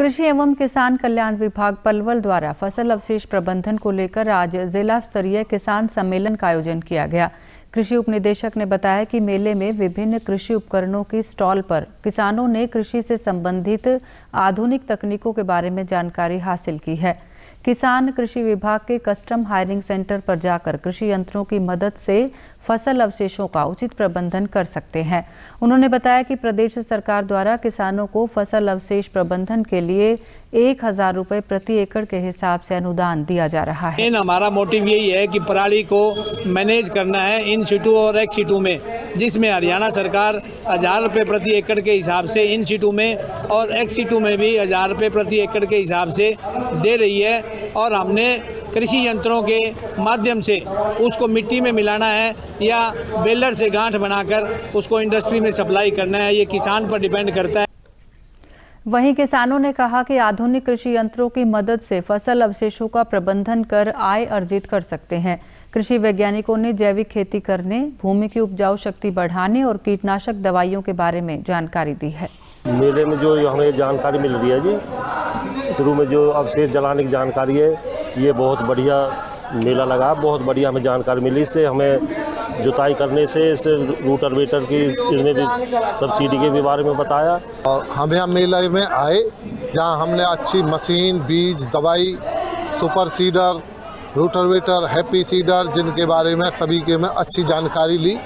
कृषि एवं किसान कल्याण विभाग पलवल द्वारा फ़सल अवशेष प्रबंधन को लेकर आज जिला स्तरीय किसान सम्मेलन का आयोजन किया गया। कृषि उपनिदेशक ने बताया कि मेले में विभिन्न कृषि उपकरणों की स्टॉल पर किसानों ने कृषि से संबंधित आधुनिक तकनीकों के बारे में जानकारी हासिल की है। किसान कृषि विभाग के कस्टम हायरिंग सेंटर पर जाकर कृषि यंत्रों की मदद से फ़सल अवशेषों का उचित प्रबंधन कर सकते हैं। उन्होंने बताया कि प्रदेश सरकार द्वारा किसानों को फ़सल अवशेष प्रबंधन के लिए एक हज़ार रूपए प्रति एकड़ के हिसाब से अनुदान दिया जा रहा है। हमारा मोटिव यही है कि पराली को मैनेज करना है इन सीटू और एक सीटू में, जिसमें हरियाणा सरकार हज़ार रुपये प्रति एकड़ के हिसाब से इन सीटू में और एक सीटू में भी हज़ार रुपये प्रति एकड़ के हिसाब से दे रही है। और हमने कृषि यंत्रों के माध्यम से उसको मिट्टी में मिलाना है या बेलर से गांठ बनाकर उसको इंडस्ट्री में सप्लाई करना है। ये किसान पर डिपेंड करता है। वहीं किसानों ने कहा कि आधुनिक कृषि यंत्रों की मदद से फ़सल अवशेषों का प्रबंधन कर आय अर्जित कर सकते हैं। कृषि वैज्ञानिकों ने जैविक खेती करने भूमि की उपजाऊ शक्ति बढ़ाने और कीटनाशक दवाइयों के बारे में जानकारी दी है। मेले में जो हमें जानकारी मिल रही है जी शुरू में जो अवशेष जलाने की जानकारी है, ये बहुत बढ़िया मेला लगा, बहुत बढ़िया हमें जानकारी मिली। इससे हमें जुताई करने से, इस रूटर वेटर की इसमें भी सब्सिडी के भी बारे में बताया। और हम यहाँ मेले में आए, जहाँ हमने अच्छी मशीन, बीज, दवाई, super seeder rotavator happy seeder जिनके बारे में सभी के में अच्छी जानकारी ली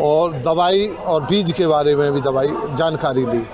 और दवाई और बीज के बारे में भी दवाई, जानकारी ली।